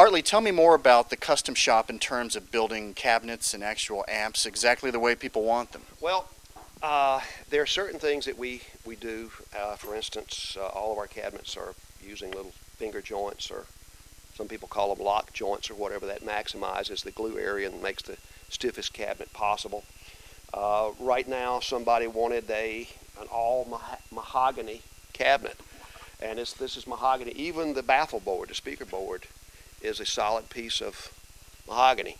Hartley, tell me more about the custom shop in terms of building cabinets and actual amps exactly the way people want them. Well, uh, there are certain things that we, we do. Uh, for instance, uh, all of our cabinets are using little finger joints or some people call them lock joints or whatever that maximizes the glue area and makes the stiffest cabinet possible. Uh, right now, somebody wanted a an all ma mahogany cabinet, and this is mahogany. Even the baffle board, the speaker board, is a solid piece of mahogany.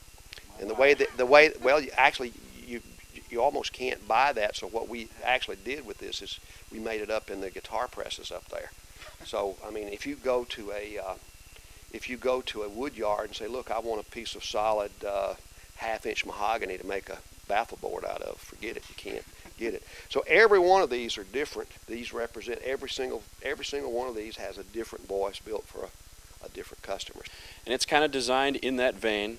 And the way that the way well, you actually, you you almost can't buy that. So what we actually did with this is we made it up in the guitar presses up there. So I mean, if you go to a uh, if you go to a wood yard and say, look, I want a piece of solid uh, half-inch mahogany to make a baffle board out of, forget it. You can't get it. So every one of these are different. These represent every single every single one of these has a different voice built for a, a different customer. And it's kind of designed in that vein,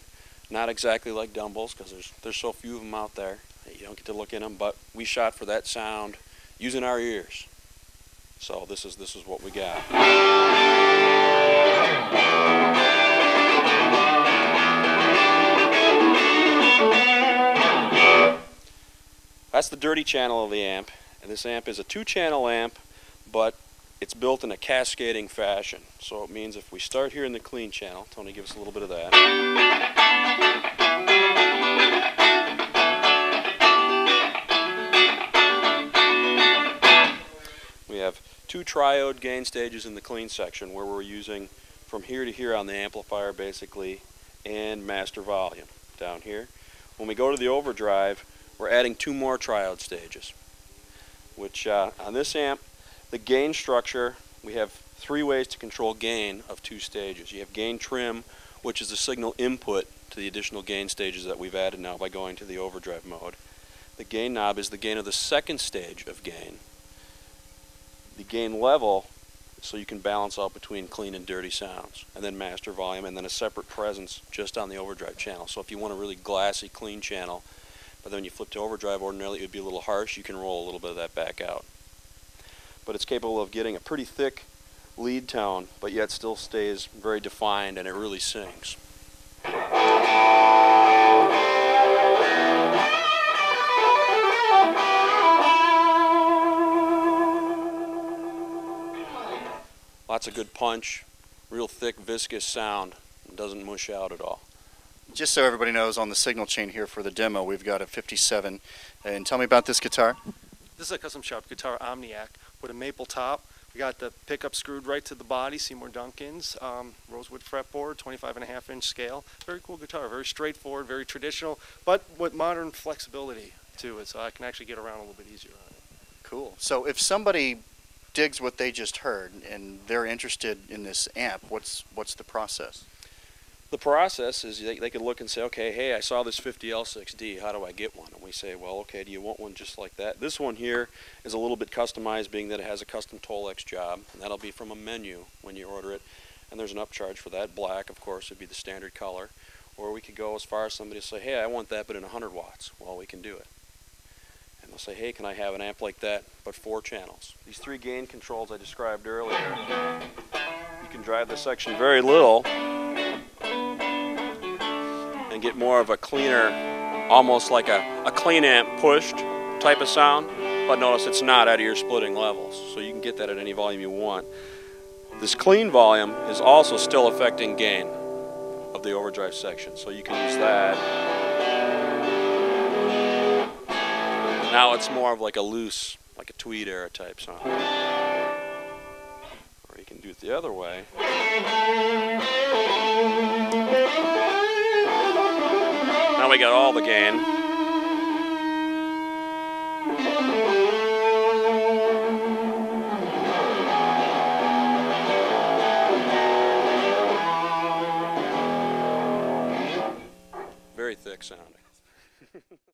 not exactly like Dumbles because there's there's so few of them out there. You don't get to look in them, but we shot for that sound using our ears. So this is this is what we got. That's the dirty channel of the amp. And this amp is a two channel amp, but it's built in a cascading fashion. So it means if we start here in the clean channel, Tony give us a little bit of that. We have two triode gain stages in the clean section where we're using from here to here on the amplifier basically and master volume down here. When we go to the overdrive, we're adding two more triode stages, which uh, on this amp, the gain structure, we have three ways to control gain of two stages. You have gain trim, which is the signal input to the additional gain stages that we've added now by going to the overdrive mode. The gain knob is the gain of the second stage of gain. The gain level, so you can balance out between clean and dirty sounds. And then master volume, and then a separate presence just on the overdrive channel. So if you want a really glassy, clean channel, but then when you flip to overdrive, ordinarily it would be a little harsh. You can roll a little bit of that back out. But it's capable of getting a pretty thick lead tone, but yet still stays very defined and it really sings. Lots of good punch, real thick, viscous sound. It doesn't mush out at all just so everybody knows, on the signal chain here for the demo, we've got a 57. And tell me about this guitar. This is a custom shop guitar Omniac with a maple top. We got the pickup screwed right to the body, Seymour Duncan's, um, rosewood fretboard, 25 and a half inch scale. Very cool guitar, very straightforward, very traditional, but with modern flexibility to it, so I can actually get around a little bit easier on it. Cool. So if somebody digs what they just heard and they're interested in this amp, what's what's the process? The process is they, they could look and say, okay, hey, I saw this 50L6D. How do I get one? And we say, well, okay, do you want one just like that? This one here is a little bit customized, being that it has a custom Tolex job, and that'll be from a menu when you order it. And there's an upcharge for that. Black, of course, would be the standard color. Or we could go as far as somebody say, hey, I want that, but in 100 watts. Well, we can do it. And they'll say, hey, can I have an amp like that, but four channels? These three gain controls I described earlier. You can drive this section very little and get more of a cleaner, almost like a, a clean amp pushed type of sound. But notice it's not out of your splitting levels, so you can get that at any volume you want. This clean volume is also still affecting gain of the overdrive section, so you can use that. Now it's more of like a loose, like a tweed era type sound. Or you can do it the other way. Now we got all the gain. Very thick sounding.